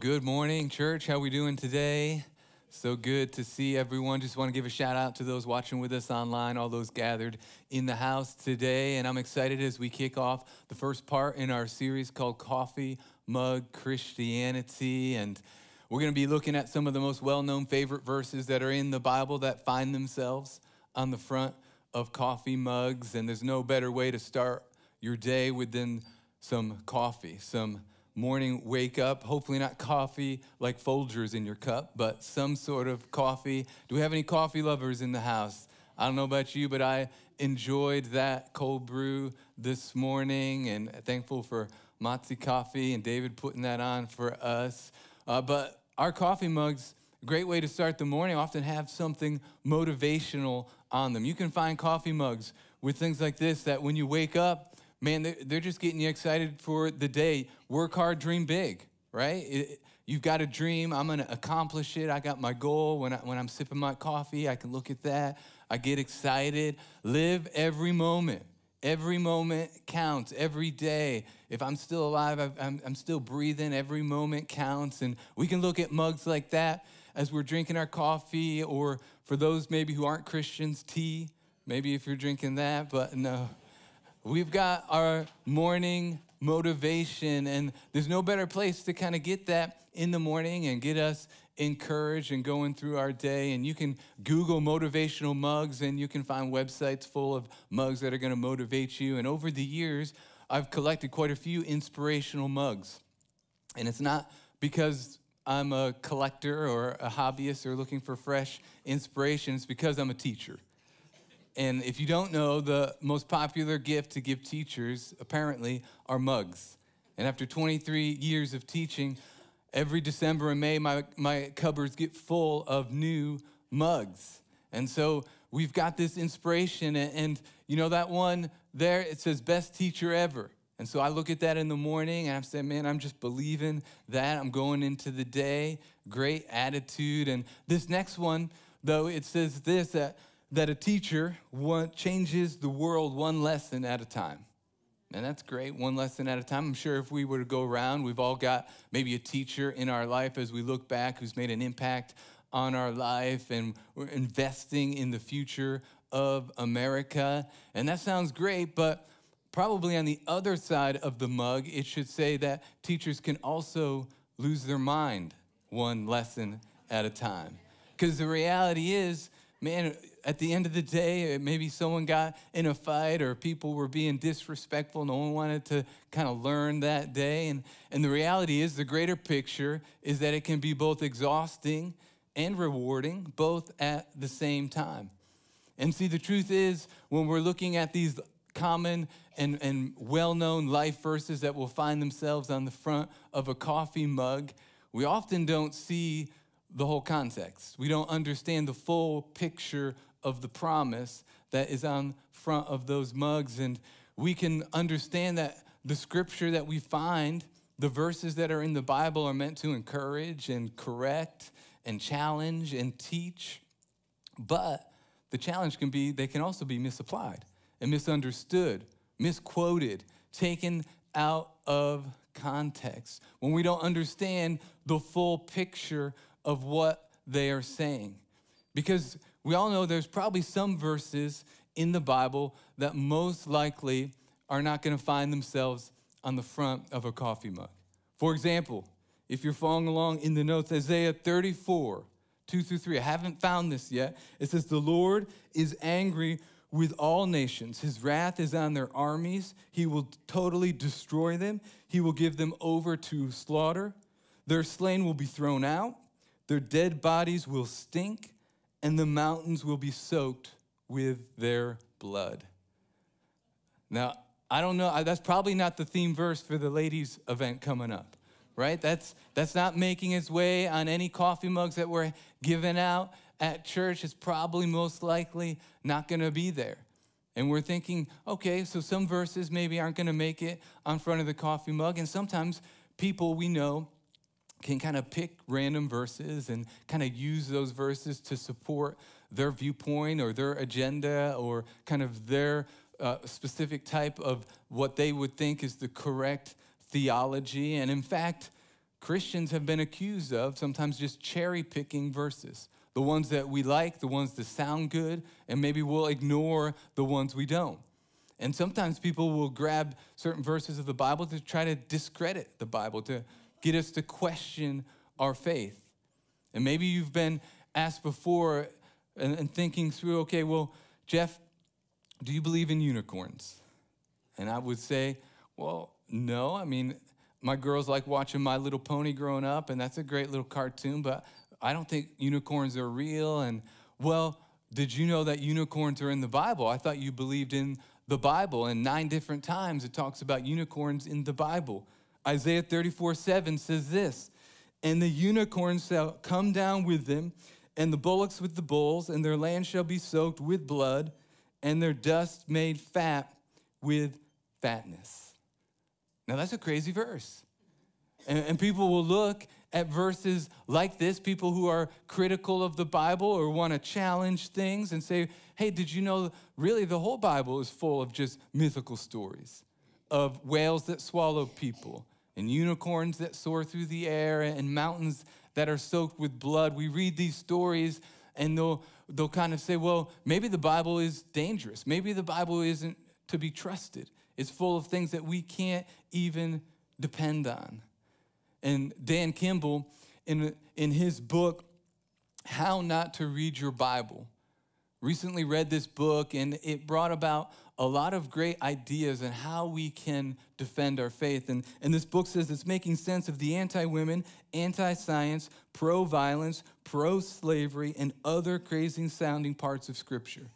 good morning, church. How we doing today? So good to see everyone. Just want to give a shout out to those watching with us online, all those gathered in the house today. And I'm excited as we kick off the first part in our series called Coffee Mug Christianity. And we're going to be looking at some of the most well known favorite verses that are in the Bible that find themselves on the front of coffee mugs. And there's no better way to start your day with within some coffee, some morning wake up. Hopefully, not coffee like Folgers in your cup, but some sort of coffee. Do we have any coffee lovers in the house? I don't know about you, but I enjoyed that cold brew this morning and thankful for Matzi Coffee and David putting that on for us. Uh, but our coffee mugs, great way to start the morning, often have something motivational on them. You can find coffee mugs with things like this that when you wake up, man, they're just getting you excited for the day. Work hard, dream big, right? you've got a dream. I'm going to accomplish it. I got my goal. When, I, when I'm sipping my coffee, I can look at that. I get excited. Live every moment. Every moment counts, every day. If I'm still alive, I'm, I'm still breathing, every moment counts. And we can look at mugs like that as we're drinking our coffee, or for those maybe who aren't Christians, tea. Maybe if you're drinking that, but no, We've got our morning motivation, and there's no better place to kind of get that in the morning and get us encouraged and going through our day. And you can Google motivational mugs, and you can find websites full of mugs that are going to motivate you. And over the years, I've collected quite a few inspirational mugs. And it's not because I'm a collector or a hobbyist or looking for fresh inspiration, it's because I'm a teacher. And if you don't know, the most popular gift to give teachers, apparently, are mugs. And after 23 years of teaching, every December and May, my, my cupboards get full of new mugs. And so we've got this inspiration. And, and, you know, that one there, it says best teacher ever. And so I look at that in the morning and I'm saying, man, I'm just believing that. I'm going into the day, great attitude. And this next one, though, it says this that that a teacher changes the world one lesson at a time. And that's great, one lesson at a time. I'm sure if we were to go around, we've all got maybe a teacher in our life as we look back who's made an impact on our life and we're investing in the future of America. And that sounds great, but probably on the other side of the mug, it should say that teachers can also lose their mind one lesson at a time. Because the reality is, man, at the end of the day, uh, maybe someone got in a fight or people were being disrespectful. No one wanted to kind of learn that day. And, and the reality is, the greater picture is that it can be both exhausting and rewarding, both at the same time. And see, the truth is, when we're looking at these common and, and well known life verses that will find themselves on the front of a coffee mug, we often don't see the whole context. We don't understand the full picture of the promise that is on front of those mugs. And we can understand that the scripture that we find, the verses that are in the Bible, are meant to encourage and correct and challenge and teach. But the challenge can be they can also be misapplied and misunderstood, misquoted, taken out of context when we don't understand the full picture of what they are saying. Because we all know there's probably some verses in the Bible that most likely are not going to find themselves on the front of a coffee mug. For example, if you're following along in the notes, Isaiah 34, 2 through 3, I haven't found this yet. It says, The Lord is angry with all nations. His wrath is on their armies. He will totally destroy them. He will give them over to slaughter. Their slain will be thrown out. Their dead bodies will stink and the mountains will be soaked with their blood. Now, I don't know, that's probably not the theme verse for the ladies' event coming up, right? That's, that's not making its way on any coffee mugs that we're giving out at church. It's probably most likely not gonna be there. And we're thinking, okay, so some verses maybe aren't gonna make it on front of the coffee mug. And sometimes people we know can kind of pick random verses and kind of use those verses to support their viewpoint or their agenda or kind of their uh, specific type of what they would think is the correct theology. And in fact, Christians have been accused of sometimes just cherry picking verses. The ones that we like, the ones that sound good, and maybe we'll ignore the ones we don't. And sometimes people will grab certain verses of the Bible to try to discredit the Bible, to get us to question our faith. And maybe you've been asked before and, and thinking through, okay, well, Jeff, do you believe in unicorns? And I would say, well, no. I mean, my girls like watching My Little Pony growing up, and that's a great little cartoon, but I don't think unicorns are real. And, well, did you know that unicorns are in the Bible? I thought you believed in the Bible, and nine different times it talks about unicorns in the Bible. Isaiah 34 7 says this And the unicorns shall come down with them, and the bullocks with the bulls, and their land shall be soaked with blood, and their dust made fat with fatness. Now that's a crazy verse. And, and people will look at verses like this, people who are critical of the Bible or want to challenge things and say, hey, did you know really the whole Bible is full of just mythical stories of whales that swallow people and unicorns that soar through the air and mountains that are soaked with blood. We read these stories and they'll, they'll kind of say, well, maybe the Bible is dangerous. Maybe the Bible isn't to be trusted. It's full of things that we can't even depend on. And Dan Kimball, in, in his book, How Not to Read Your Bible, recently read this book and it brought about a lot of great ideas on how we can defend our faith. And, and this book says it's making sense of the anti women, anti science, pro violence, pro slavery, and other crazy sounding parts of Scripture.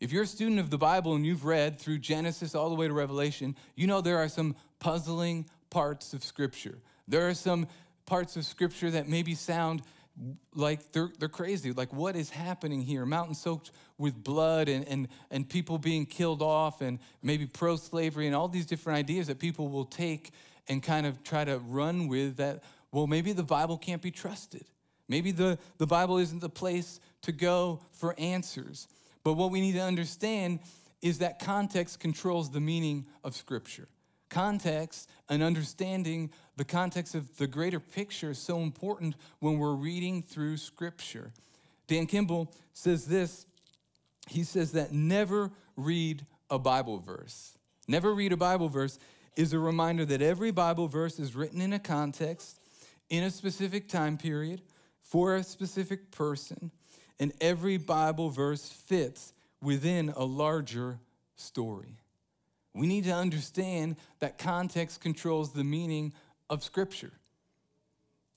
If you're a student of the Bible and you've read through Genesis all the way to Revelation, you know there are some puzzling parts of Scripture. There are some parts of scripture that maybe sound like they're, they're crazy. Like, what is happening here? Mountain soaked with blood and, and, and people being killed off, and maybe pro slavery, and all these different ideas that people will take and kind of try to run with that. Well, maybe the Bible can't be trusted. Maybe the, the Bible isn't the place to go for answers. But what we need to understand is that context controls the meaning of Scripture. Context and understanding the context of the greater picture is so important when we're reading through Scripture. Dan Kimball says this he says that never read a Bible verse. Never read a Bible verse is a reminder that every Bible verse is written in a context, in a specific time period, for a specific person, and every Bible verse fits within a larger story. We need to understand that context controls the meaning of Scripture.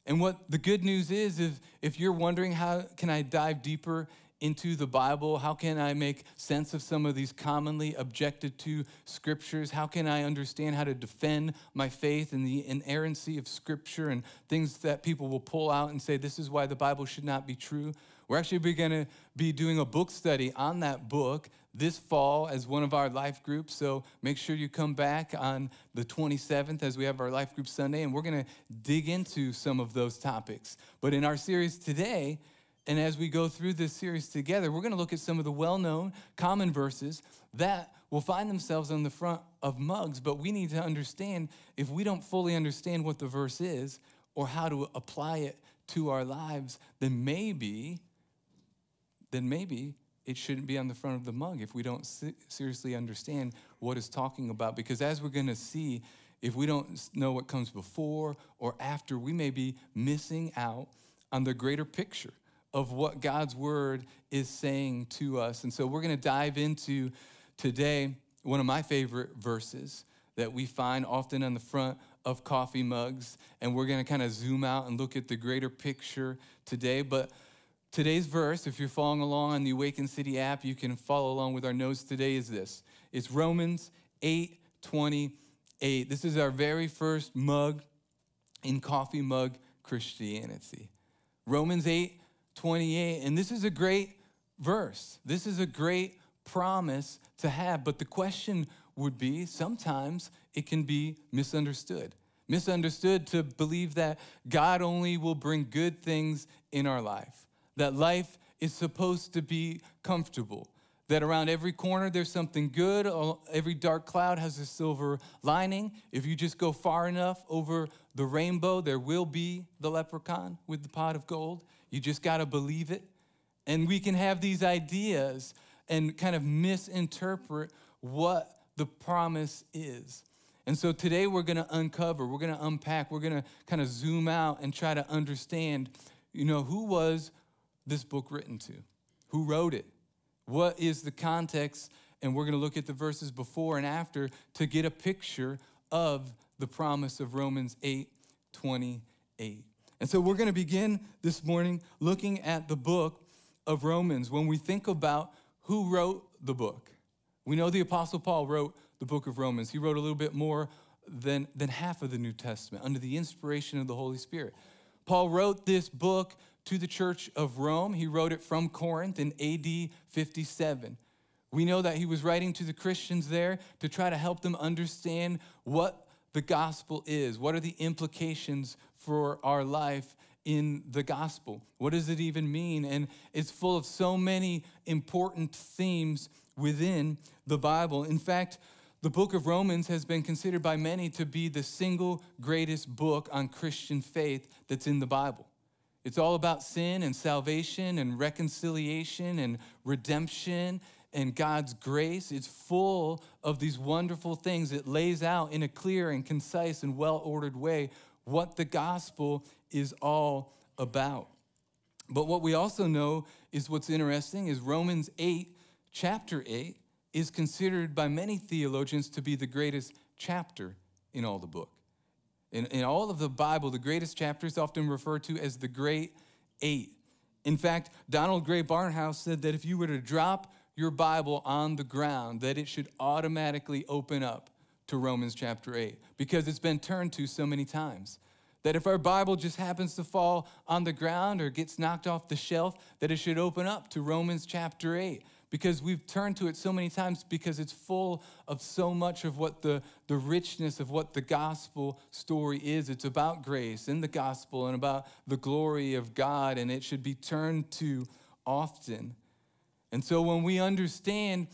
And what the good news is, if, if you're wondering how can I dive deeper into the Bible, how can I make sense of some of these commonly objected to scriptures? How can I understand how to defend my faith and the inerrancy of Scripture and things that people will pull out and say, this is why the Bible should not be true? We're actually going to be doing a book study on that book this fall as one of our life groups. So make sure you come back on the 27th as we have our life group Sunday, and we're going to dig into some of those topics. But in our series today, and as we go through this series together, we're going to look at some of the well known common verses that will find themselves on the front of mugs. But we need to understand if we don't fully understand what the verse is or how to apply it to our lives, then maybe, then maybe it shouldn't be on the front of the mug if we don't seriously understand what it's talking about. Because as we're going to see, if we don't know what comes before or after, we may be missing out on the greater picture of what God's word is saying to us. And so we're going to dive into today one of my favorite verses that we find often on the front of coffee mugs. And we're going to kind of zoom out and look at the greater picture today. But Today's verse, if you're following along on the Awaken City app, you can follow along with our notes today, is this. It's Romans 8 28. This is our very first mug in coffee mug Christianity. Romans 8 28. And this is a great verse. This is a great promise to have. But the question would be sometimes it can be misunderstood. Misunderstood to believe that God only will bring good things in our life that life is supposed to be comfortable, that around every corner there's something good. Every dark cloud has a silver lining. If you just go far enough over the rainbow, there will be the leprechaun with the pot of gold. You just got to believe it. And we can have these ideas and kind of misinterpret what the promise is. And so today we're going to uncover, we're going to unpack, we're going to kind of zoom out and try to understand, you know, who was this book written to? Who wrote it? What is the context? And we're going to look at the verses before and after to get a picture of the promise of Romans 8 28. And so we're going to begin this morning looking at the book of Romans. When we think about who wrote the book, we know the Apostle Paul wrote the book of Romans. He wrote a little bit more than, than half of the New Testament under the inspiration of the Holy Spirit. Paul wrote this book to the church of Rome. He wrote it from Corinth in AD 57. We know that he was writing to the Christians there to try to help them understand what the gospel is. What are the implications for our life in the gospel? What does it even mean? And it's full of so many important themes within the Bible. In fact, the book of Romans has been considered by many to be the single greatest book on Christian faith that's in the Bible. It's all about sin and salvation and reconciliation and redemption and God's grace. It's full of these wonderful things. It lays out in a clear and concise and well ordered way what the gospel is all about. But what we also know is what's interesting is Romans 8, chapter 8, is considered by many theologians to be the greatest chapter in all the book. In, in all of the Bible, the greatest chapter is often referred to as the Great Eight. In fact, Donald Grey Barnhouse said that if you were to drop your Bible on the ground, that it should automatically open up to Romans chapter 8 because it's been turned to so many times. That if our Bible just happens to fall on the ground or gets knocked off the shelf, that it should open up to Romans chapter 8 because we've turned to it so many times because it's full of so much of what the, the richness of what the gospel story is. It's about grace in the gospel and about the glory of God, and it should be turned to often. And so when we understand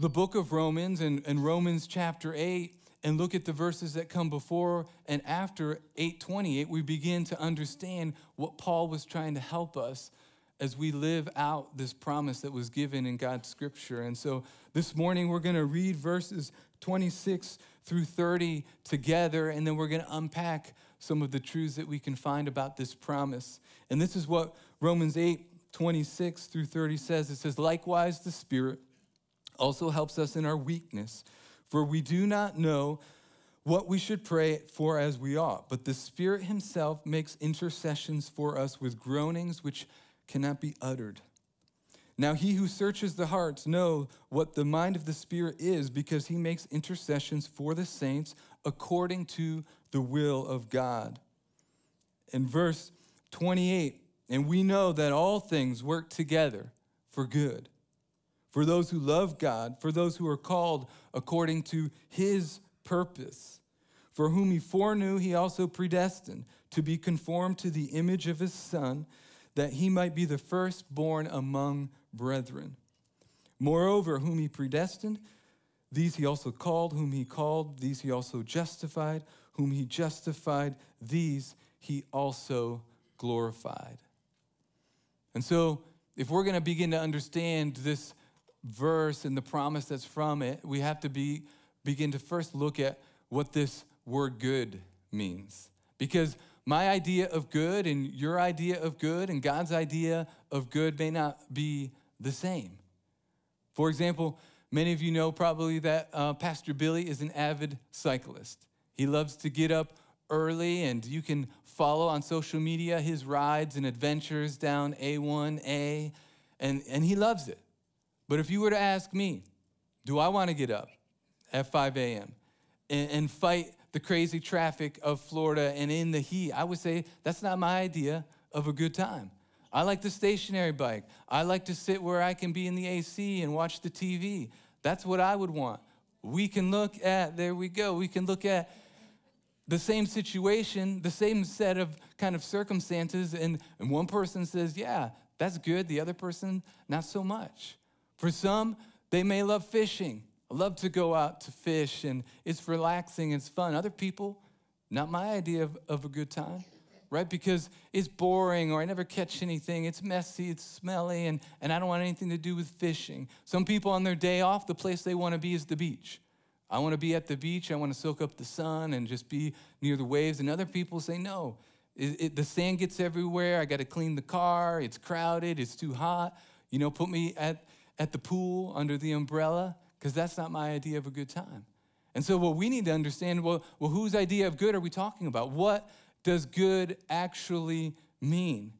the book of Romans and, and Romans chapter 8, and look at the verses that come before and after 828, we begin to understand what Paul was trying to help us as we live out this promise that was given in God's scripture. And so this morning we're going to read verses 26 through 30 together, and then we're going to unpack some of the truths that we can find about this promise. And this is what Romans 8 26 through 30 says it says, Likewise, the Spirit also helps us in our weakness, for we do not know what we should pray for as we ought, but the Spirit Himself makes intercessions for us with groanings which cannot be uttered. Now he who searches the hearts know what the mind of the Spirit is because he makes intercessions for the saints according to the will of God. In verse 28, and we know that all things work together for good for those who love God, for those who are called according to his purpose. For whom he foreknew, he also predestined to be conformed to the image of his Son that he might be the firstborn among brethren. Moreover, whom he predestined, these he also called, whom he called, these he also justified, whom he justified, these he also glorified. And so, if we're going to begin to understand this verse and the promise that's from it, we have to be, begin to first look at what this word good means. Because my idea of good and your idea of good and God's idea of good may not be the same. For example, many of you know probably that uh, Pastor Billy is an avid cyclist. He loves to get up early, and you can follow on social media his rides and adventures down A1A, and, and he loves it. But if you were to ask me, do I want to get up at 5 a.m. and, and fight the crazy traffic of Florida and in the heat. I would say that's not my idea of a good time. I like the stationary bike. I like to sit where I can be in the AC and watch the TV. That's what I would want. We can look at, there we go, we can look at the same situation, the same set of kind of circumstances, and, and one person says, Yeah, that's good. The other person, not so much. For some, they may love fishing. I love to go out to fish and it's relaxing, it's fun. Other people, not my idea of, of a good time, right? Because it's boring or I never catch anything. It's messy, it's smelly, and, and I don't want anything to do with fishing. Some people on their day off, the place they want to be is the beach. I want to be at the beach. I want to soak up the sun and just be near the waves. And other people say, no, it, it, the sand gets everywhere. I got to clean the car. It's crowded. It's too hot. You know, put me at, at the pool under the umbrella because that's not my idea of a good time. And so, what we need to understand well, well, whose idea of good are we talking about? What does good actually mean?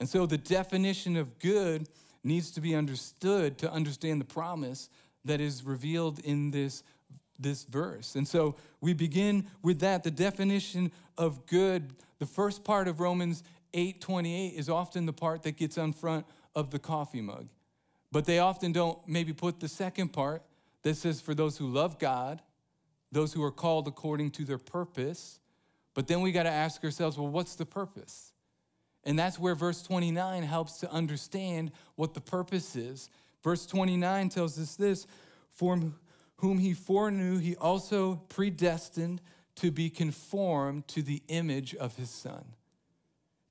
And so, the definition of good needs to be understood to understand the promise that is revealed in this, this verse. And so, we begin with that the definition of good. The first part of Romans 8:28 is often the part that gets on front of the coffee mug. But they often don't maybe put the second part that is for those who love God those who are called according to their purpose. But then we got to ask ourselves, well, what's the purpose? And that's where verse 29 helps to understand what the purpose is. Verse 29 tells us this For whom he foreknew, he also predestined to be conformed to the image of his son,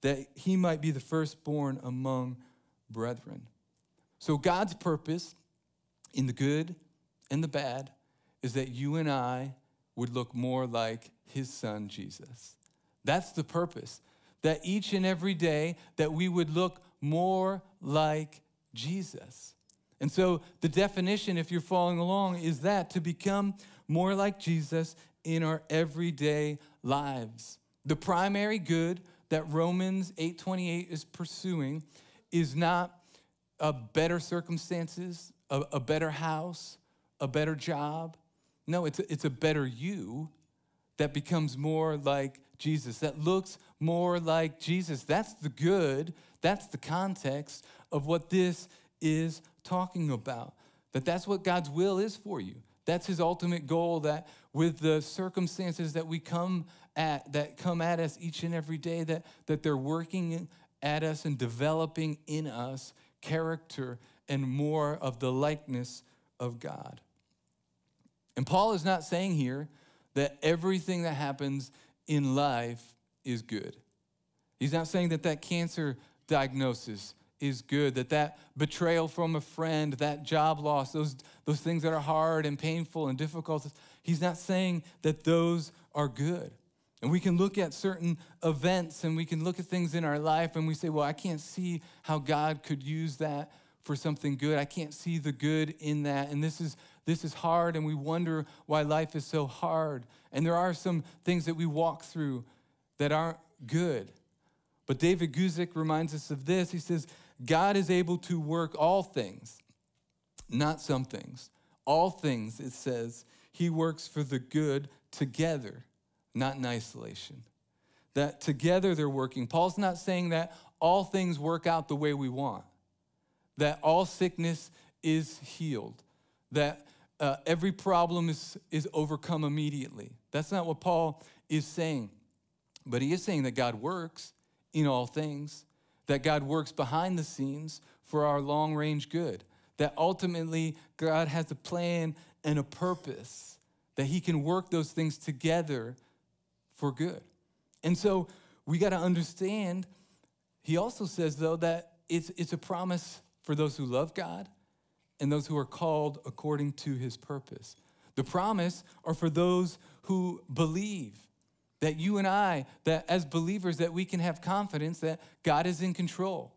that he might be the firstborn among brethren. So, God's purpose in the good and the bad is that you and I would look more like his son Jesus. That's the purpose. That each and every day that we would look more like Jesus. And so the definition if you're following along is that to become more like Jesus in our everyday lives. The primary good that Romans 8:28 is pursuing is not a better circumstances, a, a better house, a better job, no, it's a, it's a better you that becomes more like Jesus, that looks more like Jesus. That's the good, that's the context of what this is talking about. That that's what God's will is for you. That's his ultimate goal that with the circumstances that we come at that come at us each and every day that that they're working at us and developing in us character and more of the likeness of God. And Paul is not saying here that everything that happens in life is good. He's not saying that that cancer diagnosis is good, that that betrayal from a friend, that job loss, those, those things that are hard and painful and difficult, he's not saying that those are good. And we can look at certain events and we can look at things in our life and we say, well, I can't see how God could use that for something good. I can't see the good in that. And this is this is hard and we wonder why life is so hard. And there are some things that we walk through that aren't good. But David Guzik reminds us of this. He says, God is able to work all things, not some things. All things, it says, he works for the good together, not in isolation. That together they're working. Paul's not saying that all things work out the way we want, that all sickness is healed, that uh, every problem is, is overcome immediately. That's not what Paul is saying. But he is saying that God works in all things, that God works behind the scenes for our long range good, that ultimately God has a plan and a purpose, that he can work those things together for good. And so we got to understand, he also says, though, that it's, it's a promise for those who love God and those who are called according to his purpose. The promise are for those who believe that you and I, that as believers, that we can have confidence that God is in control.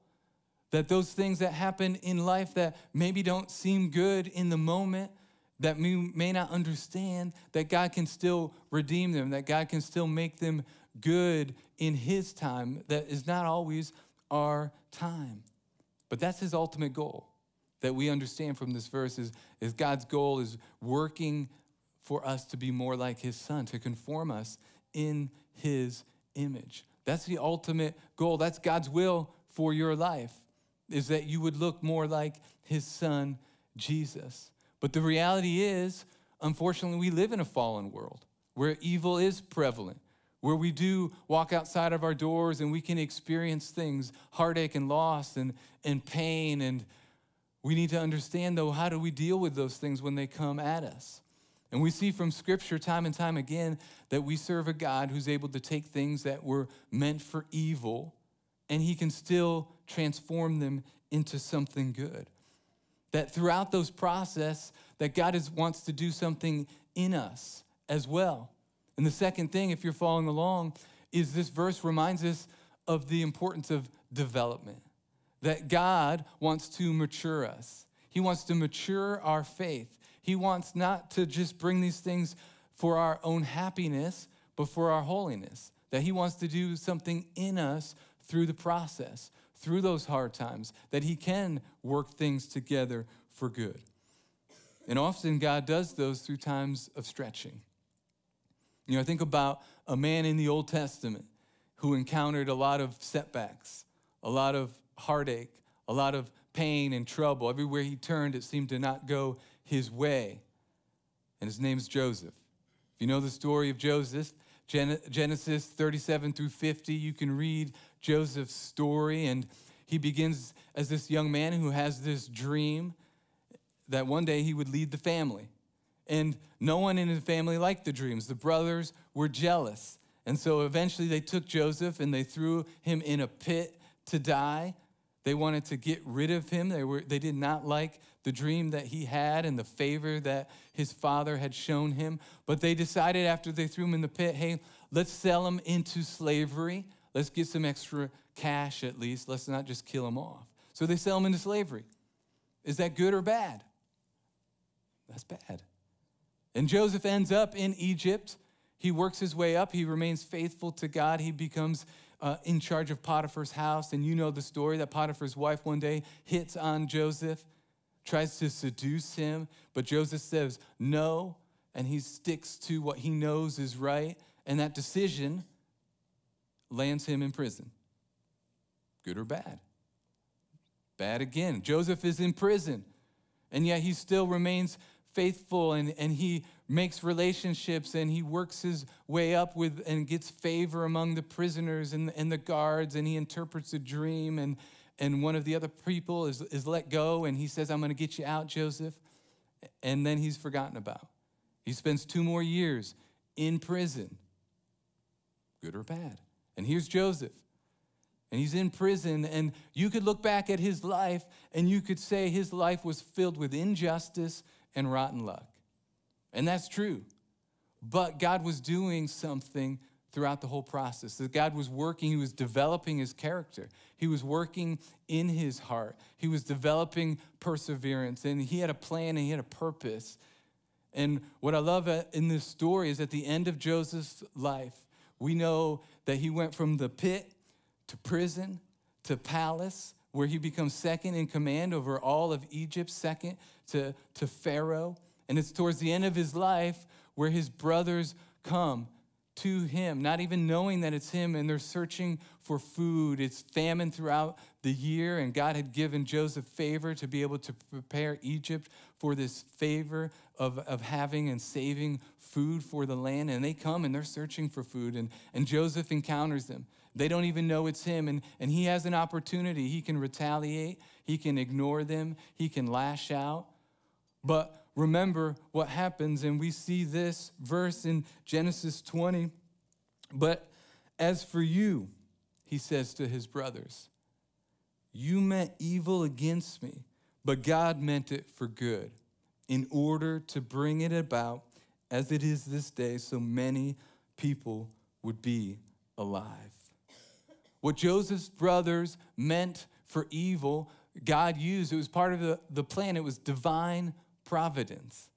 That those things that happen in life that maybe don't seem good in the moment, that we may not understand, that God can still redeem them, that God can still make them good in His time, that is not always our time. But that's His ultimate goal that we understand from this verse is, is God's goal is working for us to be more like his son, to conform us in his image. That's the ultimate goal. That's God's will for your life, is that you would look more like his son, Jesus. But the reality is, unfortunately, we live in a fallen world where evil is prevalent, where we do walk outside of our doors and we can experience things, heartache and loss and, and pain and we need to understand, though, how do we deal with those things when they come at us? And we see from Scripture time and time again that we serve a God who's able to take things that were meant for evil and he can still transform them into something good. That throughout those process, that God is, wants to do something in us as well. And the second thing, if you're following along, is this verse reminds us of the importance of development. That God wants to mature us. He wants to mature our faith. He wants not to just bring these things for our own happiness, but for our holiness. That He wants to do something in us through the process, through those hard times, that He can work things together for good. And often God does those through times of stretching. You know, I think about a man in the Old Testament who encountered a lot of setbacks, a lot of heartache, a lot of pain and trouble. Everywhere he turned, it seemed to not go his way. And his name's Joseph. If you know the story of Joseph, Genesis 37 through 50, you can read Joseph's story. And he begins as this young man who has this dream that one day he would lead the family. And no one in his family liked the dreams. The brothers were jealous. And so eventually they took Joseph and they threw him in a pit to die. They wanted to get rid of him. They, were, they did not like the dream that he had and the favor that his father had shown him. But they decided after they threw him in the pit hey, let's sell him into slavery. Let's get some extra cash at least. Let's not just kill him off. So they sell him into slavery. Is that good or bad? That's bad. And Joseph ends up in Egypt. He works his way up. He remains faithful to God. He becomes uh, in charge of Potiphar's house. And you know the story that Potiphar's wife one day hits on Joseph, tries to seduce him, but Joseph says no, and he sticks to what he knows is right. And that decision lands him in prison. Good or bad? Bad again. Joseph is in prison, and yet he still remains faithful and, and he makes relationships and he works his way up with and gets favor among the prisoners and, and the guards and he interprets a dream and, and one of the other people is, is let go and he says i'm going to get you out joseph. And then he's forgotten about. He spends two more years in prison good or bad. And here's joseph. And he's in prison and you could look back at his life and you could say his life was filled with injustice and rotten luck. And that's true. But God was doing something throughout the whole process. That God was working, He was developing His character. He was working in His heart. He was developing perseverance, and He had a plan and He had a purpose. And what I love uh, in this story is at the end of Joseph's life, we know that he went from the pit to prison to palace where he becomes second in command over all of Egypt, second to, to Pharaoh. And it's towards the end of his life where his brothers come to him, not even knowing that it's him, and they're searching for food. It's famine throughout the year, and God had given Joseph favor to be able to prepare Egypt for this favor of, of having and saving food for the land. And they come and they're searching for food, and, and Joseph encounters them. They don't even know it's him. And, and he has an opportunity. He can retaliate, he can ignore them, he can lash out. But remember what happens, and we see this verse in Genesis 20. But as for you, he says to his brothers, you meant evil against me, but God meant it for good, in order to bring it about as it is this day, so many people would be alive. What Joseph's brothers meant for evil, God used. It was part of the, the plan, it was divine providence.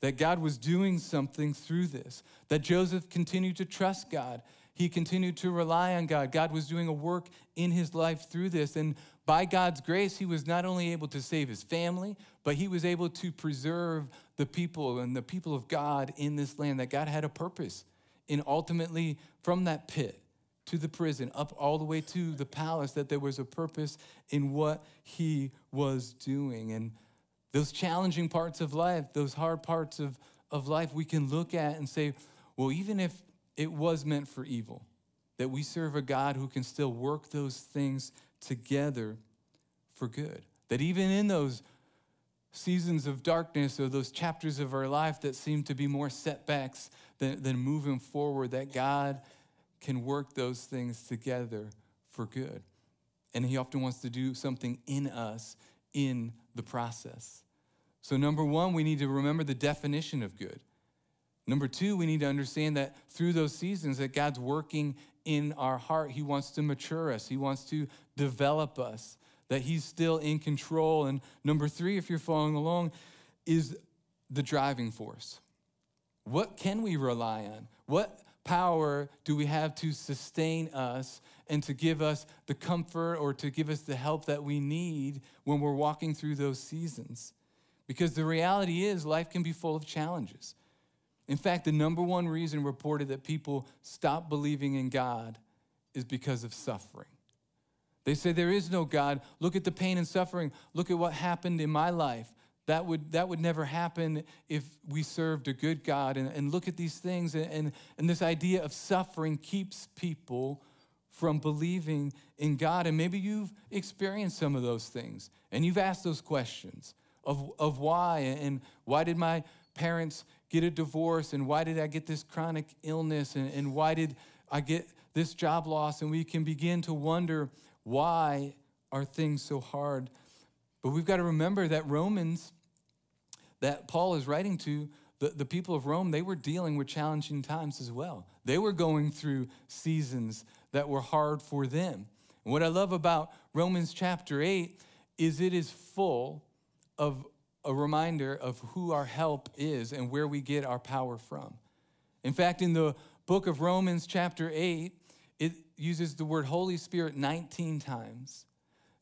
That God was doing something through this, that Joseph continued to trust God. He continued to rely on God. God was doing a work in his life through this. And by God's grace, he was not only able to save his family, but he was able to preserve the people and the people of God in this land, that God had a purpose in ultimately from that pit to the prison, up all the way to the palace, that there was a purpose in what he was doing. And those challenging parts of life, those hard parts of, of life, we can look at and say, well, even if it was meant for evil, that we serve a God who can still work those things together for good. That even in those seasons of darkness or those chapters of our life that seem to be more setbacks than, than moving forward, that God can work those things together for good. And He often wants to do something in us in the process. So, number one, we need to remember the definition of good. Number two, we need to understand that through those seasons that God's working in our heart. He wants to mature us. He wants to develop us, that he's still in control. And number three, if you're following along, is the driving force. What can we rely on? What power do we have to sustain us and to give us the comfort or to give us the help that we need when we're walking through those seasons? Because the reality is, life can be full of challenges. In fact, the number one reason reported that people stop believing in God is because of suffering. They say there is no God. Look at the pain and suffering. Look at what happened in my life. That would, that would never happen if we served a good God. And, and look at these things. And, and, and this idea of suffering keeps people from believing in God. And maybe you've experienced some of those things and you've asked those questions of, of why and why did my parents get a divorce and why did I get this chronic illness and, and why did I get this job loss? And we can begin to wonder why are things so hard? But we've got to remember that Romans, that Paul is writing to, the, the people of Rome, they were dealing with challenging times as well. They were going through seasons that were hard for them. And what I love about Romans chapter 8 is it is full of a reminder of who our help is and where we get our power from. In fact, in the book of Romans, chapter 8, it uses the word Holy Spirit 19 times.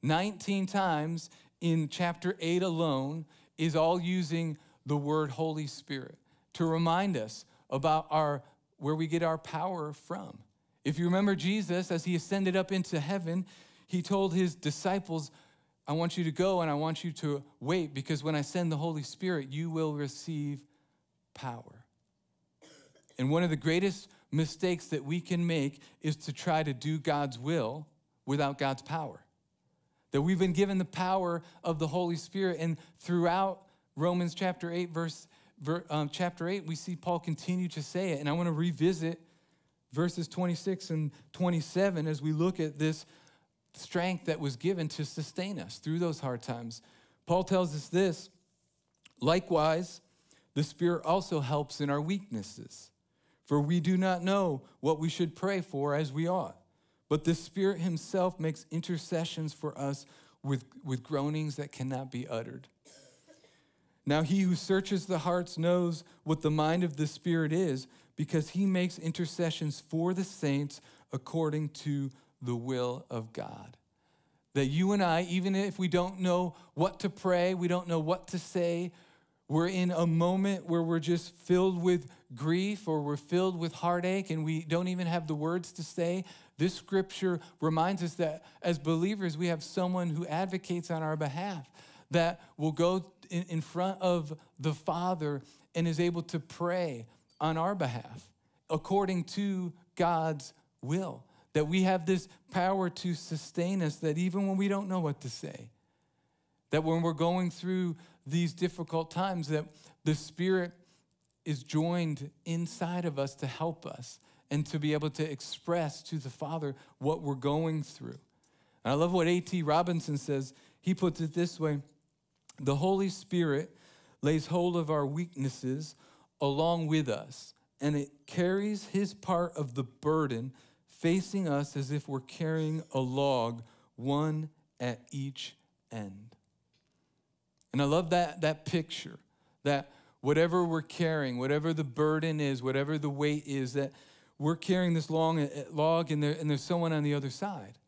19 times in chapter 8 alone is all using the word Holy Spirit to remind us about our where we get our power from. If you remember Jesus as he ascended up into heaven, he told his disciples, I want you to go and I want you to wait because when I send the Holy Spirit, you will receive power. And one of the greatest mistakes that we can make is to try to do God's will without God's power. That we've been given the power of the Holy Spirit, and throughout Romans chapter 8, verse um, chapter 8, we see Paul continue to say it. And I want to revisit verses 26 and 27 as we look at this strength that was given to sustain us through those hard times. Paul tells us this likewise, the Spirit also helps in our weaknesses, for we do not know what we should pray for as we ought. But the Spirit Himself makes intercessions for us with, with groanings that cannot be uttered. Now, He who searches the hearts knows what the mind of the Spirit is, because He makes intercessions for the saints according to the will of God. That you and I, even if we don't know what to pray, we don't know what to say, we're in a moment where we're just filled with grief or we're filled with heartache and we don't even have the words to say. This scripture reminds us that as believers, we have someone who advocates on our behalf, that will go in, front of the Father and is able to pray on our behalf according to God's will. That we have this power to sustain us, that even when we don't know what to say, that when we're going through these difficult times, that the Spirit is joined inside of us to help us and to be able to express to the Father what we're going through. And I love what A.T. Robertson says. He puts it this way The Holy Spirit lays hold of our weaknesses along with us, and it carries his part of the burden facing us as if we're carrying a log, one at each end. And I love that, that picture that whatever we're carrying, whatever the burden is, whatever the weight is, that we're carrying this long uh, log and, there, and there's someone on the other side.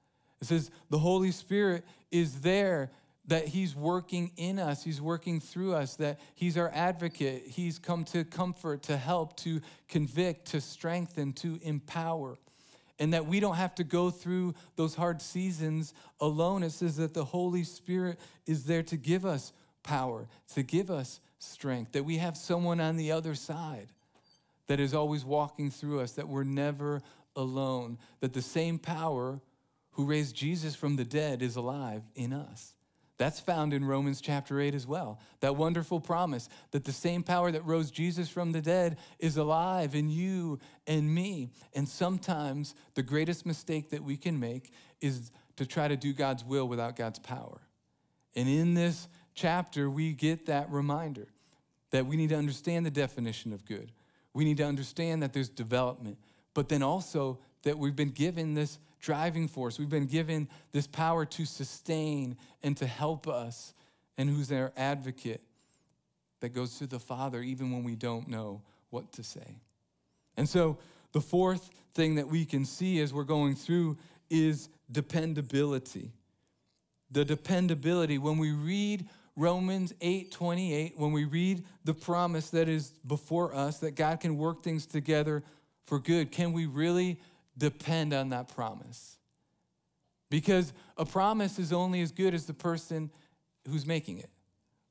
It says the Holy Spirit is there, that He's working in us, He's working through us, that He's our advocate. He's come to comfort, to help, to convict, to strengthen, to empower and that we don't have to go through those hard seasons alone. It says that the Holy Spirit is there to give us power, to give us strength, that we have someone on the other side that is always walking through us, that we're never alone, that the same power who raised Jesus from the dead is alive in us, That's found in Romans chapter 8 as well. That wonderful promise that the same power that rose Jesus from the dead is alive in you and me. And sometimes the greatest mistake that we can make is to try to do God's will without God's power. And in this chapter, we get that reminder that we need to understand the definition of good. We need to understand that there's development, but then also that we've been given this driving force. We've been given this power to sustain and to help us, and who's our advocate that goes to the Father even when we don't know what to say. And so, the fourth thing that we can see as we're going through is dependability. The dependability, when we read Romans 8 28, when we read the promise that is before us, that God can work things together for good, can we really depend on that promise. Because a promise is only as good as the person who's making it,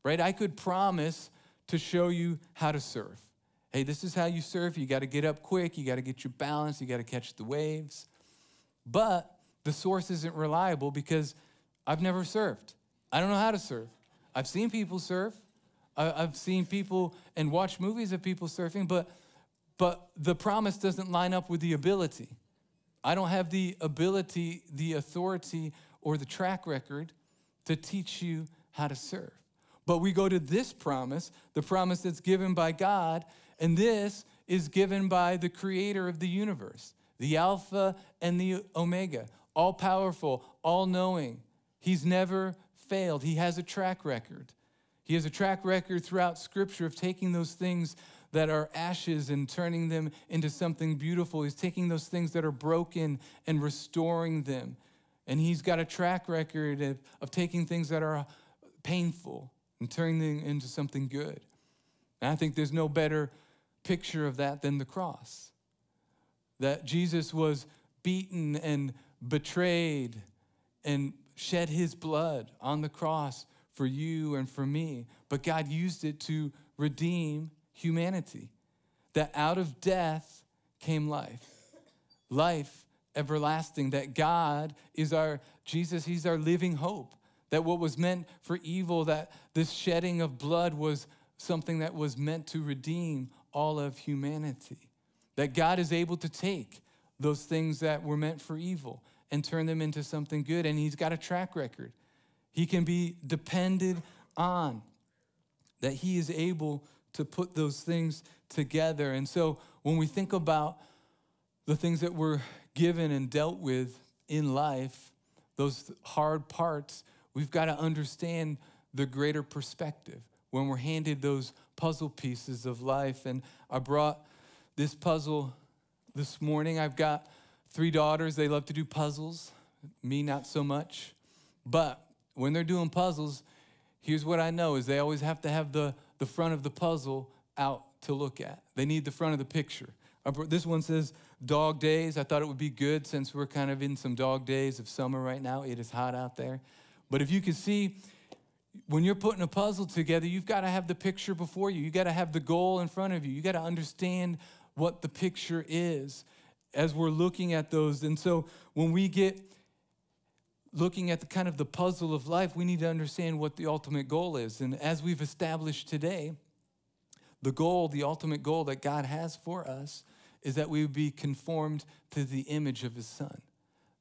right? I could promise to show you how to surf. Hey, this is how you surf. You got to get up quick. You got to get your balance. You got to catch the waves. But the source isn't reliable because I've never surfed. I don't know how to surf. I've seen people surf. I've seen people and watched movies of people surfing, but, but the promise doesn't line up with the ability. I don't have the ability, the authority, or the track record to teach you how to serve. But we go to this promise, the promise that's given by God, and this is given by the creator of the universe, the Alpha and the Omega, all powerful, all knowing. He's never failed, he has a track record. He has a track record throughout Scripture of taking those things that are ashes and turning them into something beautiful. He's taking those things that are broken and restoring them. And he's got a track record of, of taking things that are painful and turning them into something good. And I think there's no better picture of that than the cross. That Jesus was beaten and betrayed and shed his blood on the cross for you and for me. But God used it to redeem humanity, that out of death came life, life everlasting, that God is our, Jesus, He's our living hope, that what was meant for evil, that this shedding of blood was something that was meant to redeem all of humanity, that God is able to take those things that were meant for evil and turn them into something good, and He's got a track record. He can be depended on, that He is able to put those things together. And so when we think about the things that we're given and dealt with in life, those hard parts, we've got to understand the greater perspective when we're handed those puzzle pieces of life. And I brought this puzzle this morning. I've got three daughters, they love to do puzzles, me, not so much. But when they're doing puzzles, here's what I know is they always have to have the the front of the puzzle out to look at. They need the front of the picture. This one says dog days. I thought it would be good since we're kind of in some dog days of summer right now. It is hot out there. But if you can see, when you're putting a puzzle together, you've got to have the picture before you. You got to have the goal in front of you. You got to understand what the picture is as we're looking at those. And so when we get looking at the kind of the puzzle of life, we need to understand what the ultimate goal is. And as we've established today, the goal, the ultimate goal that God has for us is that we would be conformed to the image of his son.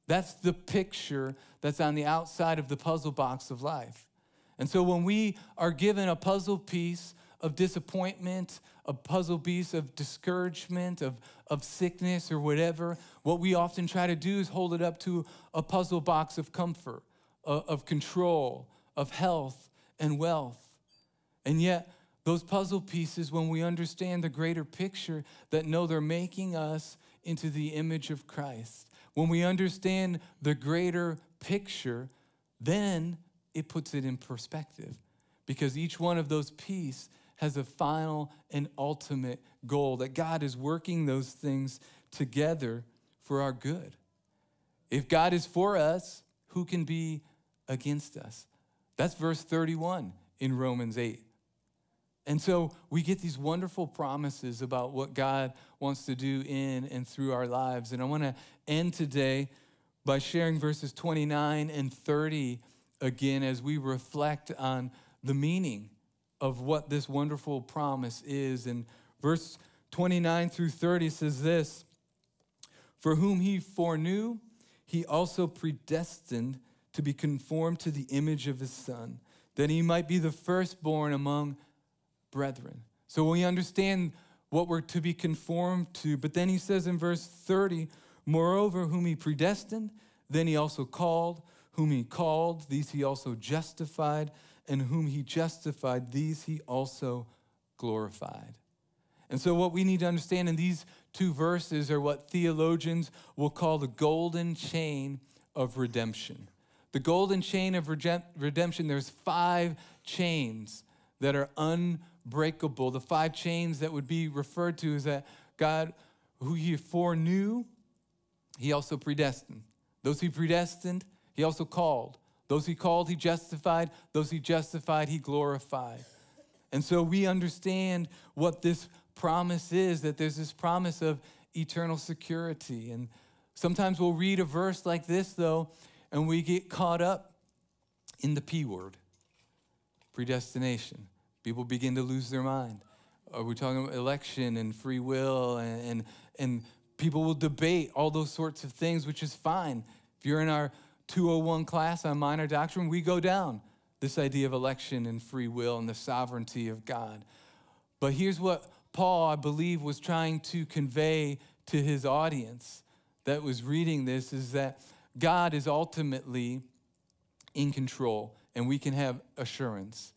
That's the picture that's on the outside of the puzzle box of life. And so when we are given a puzzle piece of disappointment, a puzzle piece of discouragement, of, of sickness or whatever, what we often try to do is hold it up to a puzzle box of comfort, of, of control, of health and wealth. And yet, those puzzle pieces, when we understand the greater picture, that no, they're making us into the image of Christ. When we understand the greater picture, then it puts it in perspective because each one of those pieces has a final and ultimate goal, that God is working those things together for our good. If God is for us, who can be against us? That's verse 31 in Romans 8. And so we get these wonderful promises about what God wants to do in and through our lives. And I want to end today by sharing verses 29 and 30 again as we reflect on the meaning of what this wonderful promise is. And verse 29 through 30 says this For whom he foreknew, he also predestined to be conformed to the image of his Son, that he might be the firstborn among brethren. So we understand what we're to be conformed to. But then he says in verse 30, Moreover, whom he predestined, then he also called. Whom he called, these he also justified. And whom he justified, these he also glorified. And so, what we need to understand in these two verses are what theologians will call the golden chain of redemption. The golden chain of redemption, there's five chains that are unbreakable. The five chains that would be referred to is that God, who he foreknew, he also predestined. Those he predestined, he also called. Those he called, he justified. Those he justified, he glorified. And so we understand what this promise is that there's this promise of eternal security. And sometimes we'll read a verse like this, though, and we get caught up in the P word predestination. People begin to lose their mind. Are we talking about election and free will? And, and, and people will debate all those sorts of things, which is fine. If you're in our 201 class on minor doctrine, we go down this idea of election and free will and the sovereignty of God. But here's what Paul, I believe, was trying to convey to his audience that was reading this is that God is ultimately in control, and we can have assurance.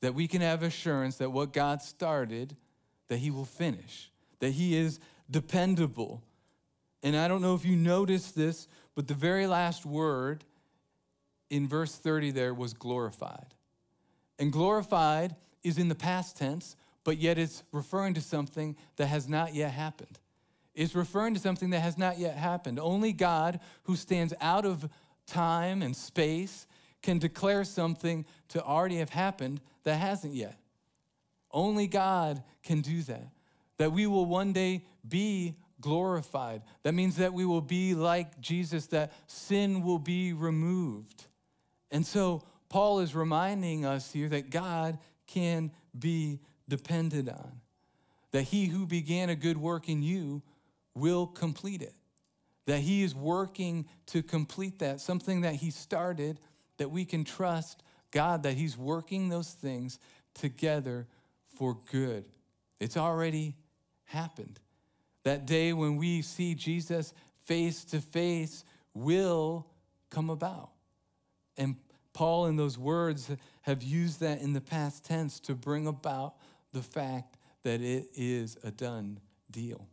That we can have assurance that what God started, that he will finish, that he is dependable. And I don't know if you noticed this, but the very last word in verse 30 there was glorified. And glorified is in the past tense, but yet it's referring to something that has not yet happened. It's referring to something that has not yet happened. Only God, who stands out of time and space, can declare something to already have happened that hasn't yet. Only God can do that. That we will one day be glorified. That means that we will be like Jesus, that sin will be removed. And so Paul is reminding us here that God can be depended on, that he who began a good work in you will complete it, that he is working to complete that, something that he started, that we can trust God that he's working those things together for good. It's already happened. That day when we see Jesus face to face will come about. And Paul, in those words, have used that in the past tense to bring about the fact that it is a done deal.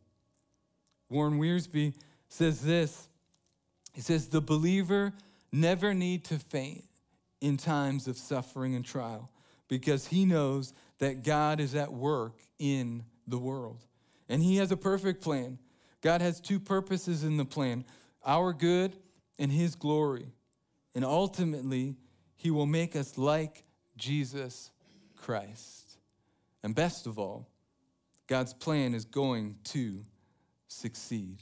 Warren Wiersbe says this He says, The believer never need to faint in times of suffering and trial because he knows that God is at work in the world. And he has a perfect plan. God has two purposes in the plan our good and his glory. And ultimately, he will make us like Jesus Christ. And best of all, God's plan is going to succeed.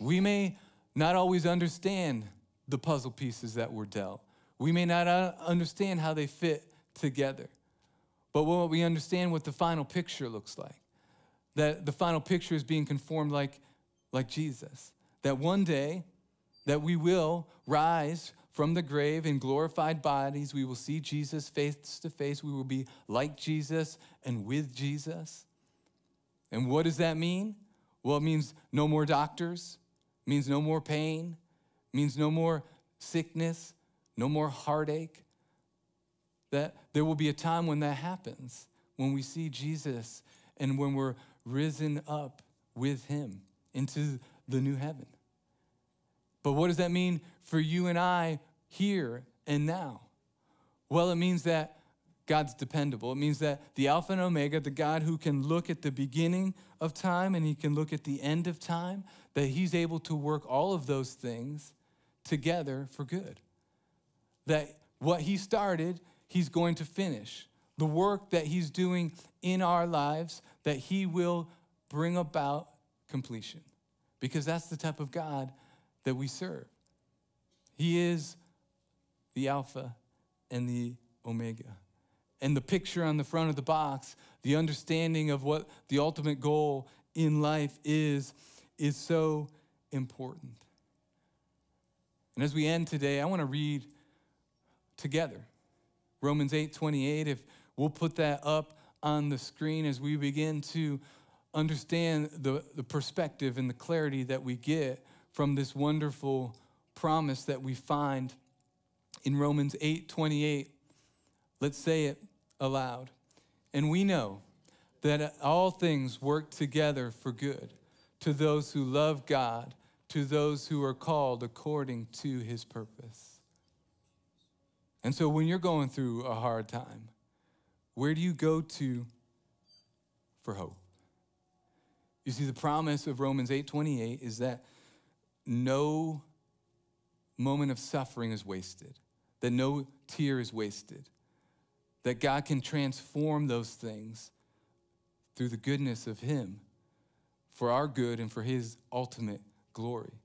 We may not always understand the puzzle pieces that were dealt. We may not uh, understand how they fit together. But what we understand what the final picture looks like. That the final picture is being conformed like, like Jesus. That one day that we will rise from the grave in glorified bodies. We will see Jesus face to face. We will be like Jesus and with Jesus. And what does that mean? Well, it means no more doctors, means no more pain, means no more sickness, no more heartache. That there will be a time when that happens, when we see Jesus and when we're risen up with him into the new heaven. But what does that mean for you and I here and now? Well, it means that God's dependable. It means that the Alpha and Omega, the God who can look at the beginning of time and he can look at the end of time, that he's able to work all of those things together for good. That what he started, he's going to finish. The work that he's doing in our lives, that he will bring about completion. Because that's the type of God that we serve. He is the Alpha and the Omega. And the picture on the front of the box, the understanding of what the ultimate goal in life is, is so important. And as we end today, I want to read together Romans 8 28. If we'll put that up on the screen as we begin to understand the, the perspective and the clarity that we get from this wonderful promise that we find in Romans 8 28. Let's say it aloud. And we know that all things work together for good to those who love God, to those who are called according to his purpose. And so when you're going through a hard time, where do you go to for hope? You see the promise of Romans 8:28 is that no moment of suffering is wasted, that no tear is wasted, that God can transform those things through the goodness of Him for our good and for His ultimate glory.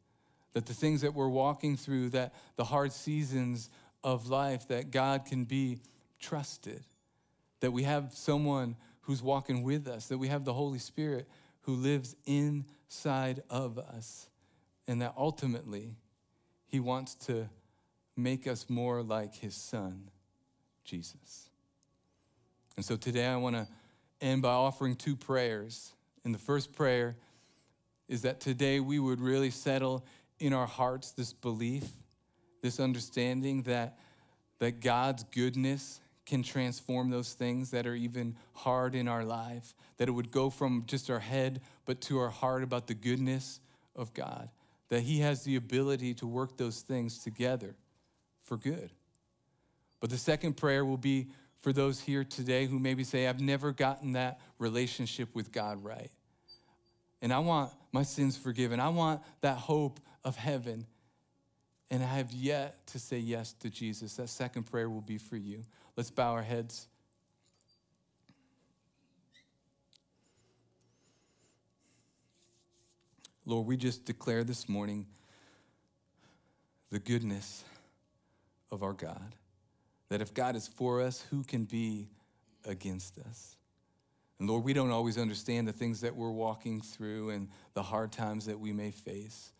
That the things that we're walking through, that the hard seasons of life, that God can be trusted, that we have someone who's walking with us, that we have the Holy Spirit who lives inside of us, and that ultimately He wants to make us more like His Son, Jesus. And so today I want to end by offering two prayers. And the first prayer is that today we would really settle in our hearts this belief, this understanding that, that God's goodness can transform those things that are even hard in our life, that it would go from just our head, but to our heart about the goodness of God, that He has the ability to work those things together for good. But the second prayer will be for those here today who maybe say, I've never gotten that relationship with God right. And I want my sins forgiven. I want that hope of heaven. And I have yet to say yes to Jesus. That second prayer will be for you. Let's bow our heads. Lord, we just declare this morning the goodness of our God. That if God is for us, who can be against us? And Lord, we don't always understand the things that we're walking through and the hard times that we may face.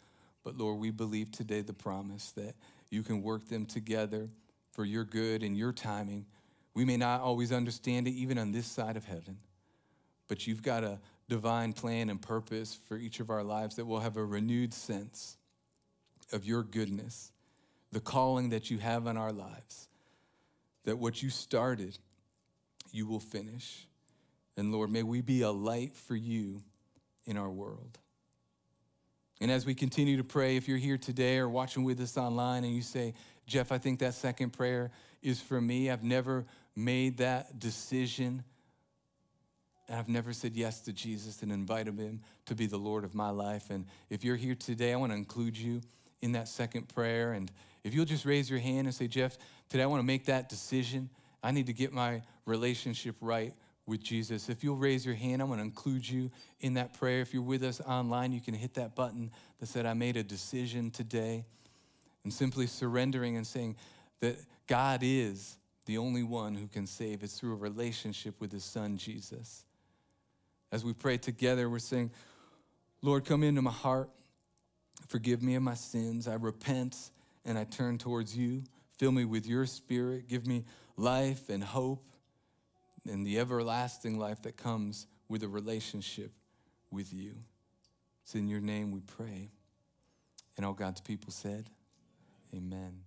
But Lord, we believe today the promise that you can work them together for your good and your timing. We may not always understand it, even on this side of heaven, but you've got a divine plan and purpose for each of our lives that will have a renewed sense of your goodness, the calling that you have on our lives, that what you started, you will finish. And Lord, may we be a light for you in our world. And as we continue to pray, if you're here today or watching with us online and you say, Jeff, I think that second prayer is for me, I've never made that decision. And I've never said yes to Jesus and invited him to be the Lord of my life. And if you're here today, I want to include you in that second prayer. And if you'll just raise your hand and say, Jeff, today I want to make that decision. I need to get my relationship right with Jesus. If you'll raise your hand, I'm going to include you in that prayer. If you're with us online, you can hit that button that said, I made a decision today. And simply surrendering and saying that God is the only one who can save. It's through a relationship with his son, Jesus. As we pray together, we're saying, Lord, come into my heart. Forgive me of my sins. I repent and I turn towards you. Fill me with your spirit. Give me life and hope and the everlasting life that comes with a relationship with you. It's in your name we pray. And all God's people said, Amen.